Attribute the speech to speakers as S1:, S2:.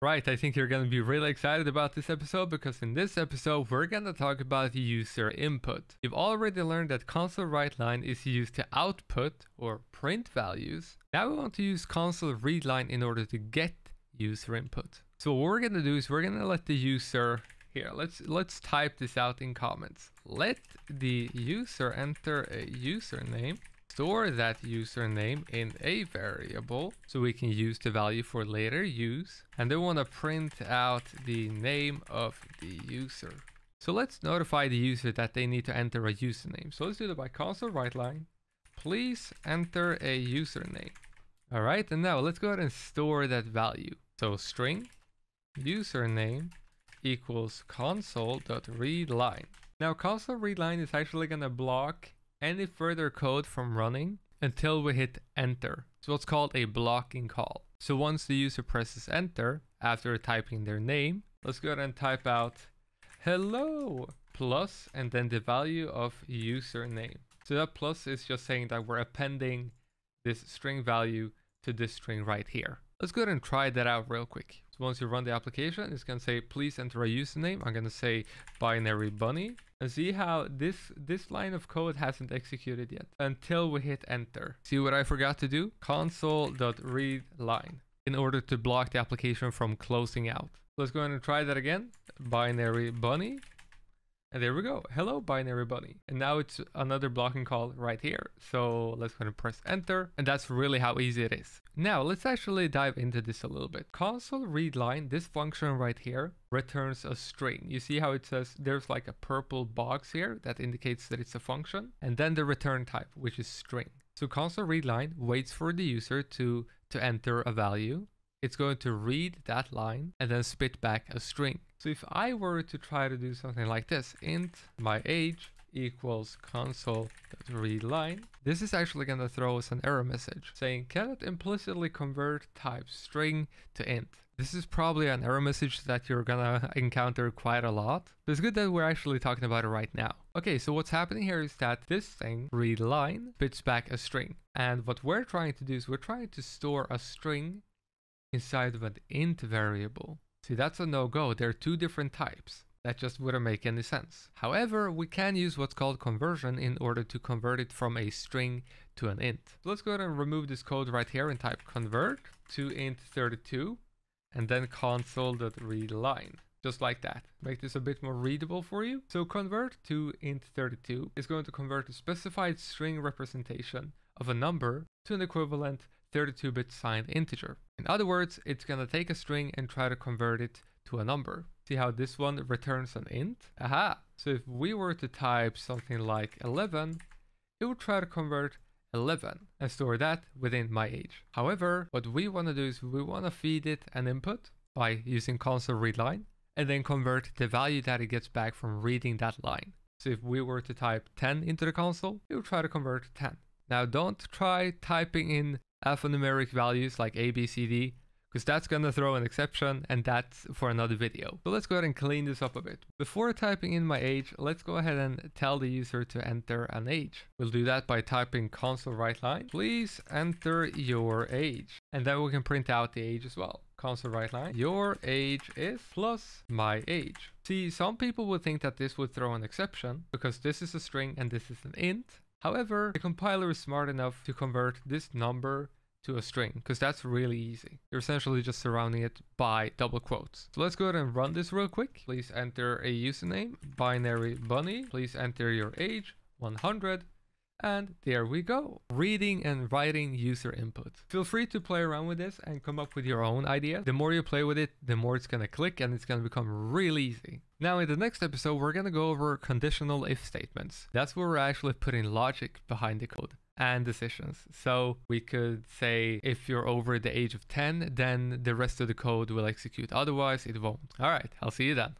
S1: Right, I think you're going to be really excited about this episode because in this episode we're going to talk about user input. You've already learned that console write line is used to output or print values. Now we want to use console read line in order to get user input. So what we're going to do is we're going to let the user here, let's let's type this out in comments. Let the user enter a username store that username in a variable so we can use the value for later use. And then we want to print out the name of the user. So let's notify the user that they need to enter a username. So let's do that by console write line. Please enter a username. All right, and now let's go ahead and store that value. So string username equals console.readline. Now console readline is actually going to block any further code from running until we hit enter. So it's what's called a blocking call. So once the user presses enter after typing their name, let's go ahead and type out hello plus and then the value of username. So that plus is just saying that we're appending this string value to this string right here. Let's go ahead and try that out real quick. So once you run the application, it's going to say, please enter a username. I'm going to say binary bunny and see how this this line of code hasn't executed yet until we hit enter. See what I forgot to do? Console.read line in order to block the application from closing out. Let's go ahead and try that again. Binary bunny and there we go. Hello, binary bunny. And now it's another blocking call right here. So let's go and press enter. And that's really how easy it is. Now let's actually dive into this a little bit. Console read line, this function right here returns a string. You see how it says there's like a purple box here that indicates that it's a function. And then the return type, which is string. So console read line waits for the user to, to enter a value. It's going to read that line and then spit back a string. So if I were to try to do something like this, int my age equals console this is actually going to throw us an error message saying cannot implicitly convert type string to int. This is probably an error message that you're gonna encounter quite a lot. It's good that we're actually talking about it right now. Okay, so what's happening here is that this thing, read line, spits back a string. And what we're trying to do is we're trying to store a string inside of an int variable. See, that's a no-go. There are two different types. That just wouldn't make any sense. However, we can use what's called conversion in order to convert it from a string to an int. So let's go ahead and remove this code right here and type convert to int32 and then console.read line. Just like that. Make this a bit more readable for you. So convert to int32 is going to convert a specified string representation of a number to an equivalent 32-bit signed integer. In other words, it's going to take a string and try to convert it to a number. See how this one returns an int? Aha! So if we were to type something like 11, it would try to convert 11 and store that within my age. However, what we want to do is we want to feed it an input by using console read line and then convert the value that it gets back from reading that line. So if we were to type 10 into the console, it would try to convert 10. Now don't try typing in alphanumeric values like A, B, C, D, because that's going to throw an exception and that's for another video. So let's go ahead and clean this up a bit. Before typing in my age, let's go ahead and tell the user to enter an age. We'll do that by typing console write line. Please enter your age. And then we can print out the age as well. Console write line. Your age is plus my age. See, some people would think that this would throw an exception because this is a string and this is an int. However, the compiler is smart enough to convert this number to a string because that's really easy. You're essentially just surrounding it by double quotes. So let's go ahead and run this real quick. Please enter a username, binary bunny. Please enter your age, 100. And there we go. Reading and writing user input. Feel free to play around with this and come up with your own idea. The more you play with it, the more it's to click and it's to become really easy. Now in the next episode, we're to go over conditional if statements. That's where we're actually putting logic behind the code and decisions. So we could say if you're over the age of 10, then the rest of the code will execute. Otherwise, it won't. All right, I'll see you then.